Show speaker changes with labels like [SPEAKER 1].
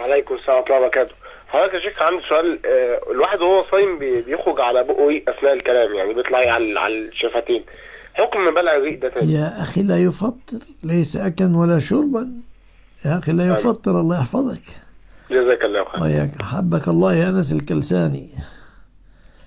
[SPEAKER 1] عليكم السلام ورحمة الله وبركاته. حضرتك يا شيخ عندي سؤال آه، الواحد وهو صايم بيخرج على بقه ريق أثناء الكلام يعني بيطلع على على الشفتين. حكم بلع الريق ده تاني
[SPEAKER 2] يا أخي لا يفطر ليس أكلا ولا شربا. يا أخي لا طيب. يفطر الله يحفظك.
[SPEAKER 1] جزاك الله خير
[SPEAKER 2] حبك الله يا أنس الكلساني.